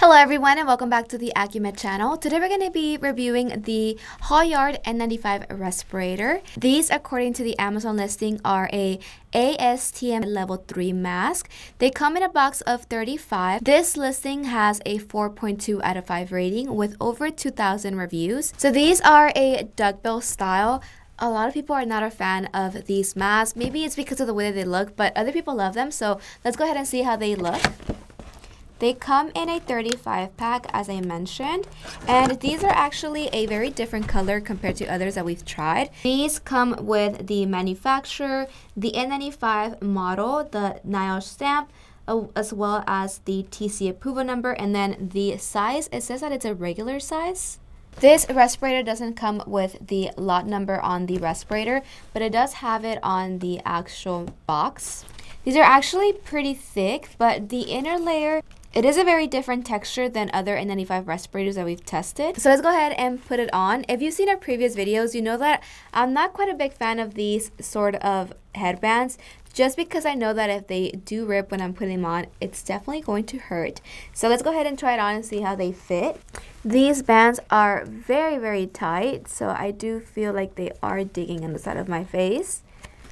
Hello everyone and welcome back to the AccuMed channel. Today we're going to be reviewing the Halyard N95 respirator. These according to the Amazon listing are a ASTM level 3 mask. They come in a box of 35. This listing has a 4.2 out of 5 rating with over 2,000 reviews. So these are a duckbill style a lot of people are not a fan of these masks. Maybe it's because of the way they look, but other people love them. So let's go ahead and see how they look. They come in a 35 pack, as I mentioned, and these are actually a very different color compared to others that we've tried. These come with the manufacturer, the N95 model, the NIOSH stamp, as well as the TC approval number, and then the size. It says that it's a regular size. This respirator doesn't come with the lot number on the respirator, but it does have it on the actual box. These are actually pretty thick, but the inner layer it is a very different texture than other N95 respirators that we've tested. So let's go ahead and put it on. If you've seen our previous videos, you know that I'm not quite a big fan of these sort of headbands just because I know that if they do rip when I'm putting them on, it's definitely going to hurt. So let's go ahead and try it on and see how they fit. These bands are very, very tight, so I do feel like they are digging in the side of my face.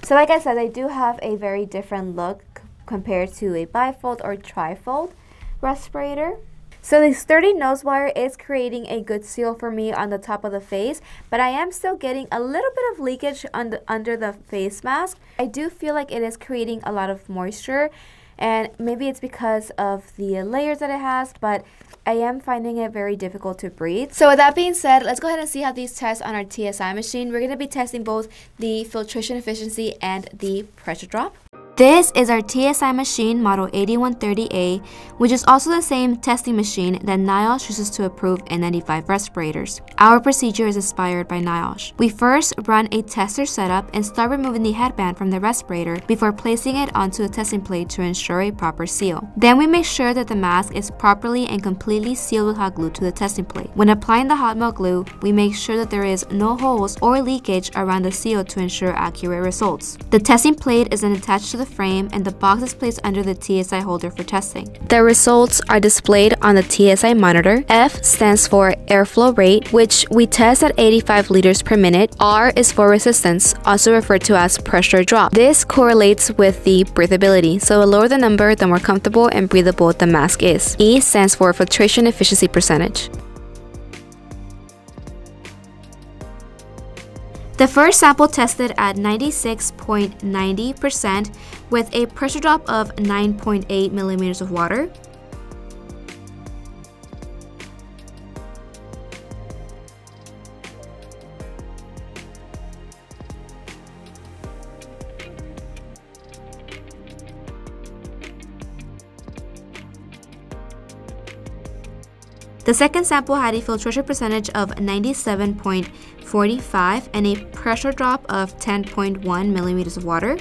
So like I said, they do have a very different look compared to a bifold or trifold respirator. So the sturdy nose wire is creating a good seal for me on the top of the face, but I am still getting a little bit of leakage under, under the face mask. I do feel like it is creating a lot of moisture, and maybe it's because of the layers that it has, but I am finding it very difficult to breathe. So with that being said, let's go ahead and see how these test on our TSI machine. We're going to be testing both the filtration efficiency and the pressure drop. This is our TSI machine model 8130A, which is also the same testing machine that NIOSH uses to approve N95 respirators. Our procedure is inspired by NIOSH. We first run a tester setup and start removing the headband from the respirator before placing it onto a testing plate to ensure a proper seal. Then we make sure that the mask is properly and completely sealed with hot glue to the testing plate. When applying the hot melt glue, we make sure that there is no holes or leakage around the seal to ensure accurate results. The testing plate is then attached to the frame and the box is placed under the TSI holder for testing. The results are displayed on the TSI monitor. F stands for airflow rate, which we test at 85 liters per minute. R is for resistance, also referred to as pressure drop. This correlates with the breathability, so the lower the number, the more comfortable and breathable the mask is. E stands for filtration efficiency percentage. The first sample tested at 96.90% with a pressure drop of 9.8 millimeters of water. The second sample had a filtration percentage of 97.45 and a pressure drop of 10.1 millimeters of water.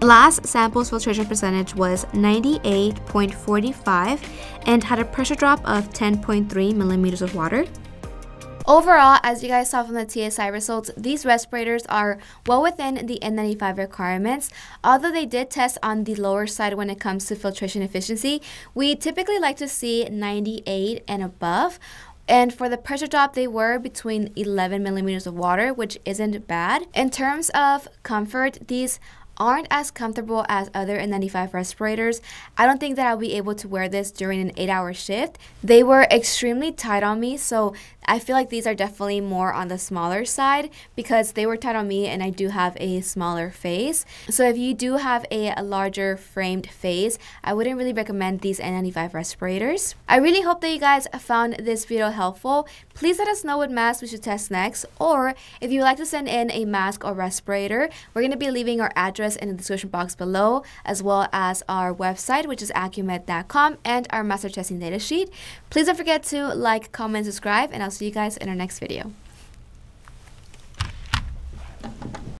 Last sample's filtration percentage was 98.45 and had a pressure drop of 10.3 millimeters of water. Overall, as you guys saw from the TSI results, these respirators are well within the N95 requirements. Although they did test on the lower side when it comes to filtration efficiency, we typically like to see 98 and above. And for the pressure drop, they were between 11 millimeters of water, which isn't bad. In terms of comfort, these aren't as comfortable as other N95 respirators. I don't think that I'll be able to wear this during an 8 hour shift. They were extremely tight on me, so I feel like these are definitely more on the smaller side because they were tight on me and I do have a smaller face. So if you do have a, a larger framed face, I wouldn't really recommend these N95 respirators. I really hope that you guys found this video helpful. Please let us know what mask we should test next or if you would like to send in a mask or respirator, we're going to be leaving our address in the description box below as well as our website which is accumed.com and our master testing data sheet. Please don't forget to like, comment, subscribe and I'll see you guys in our next video.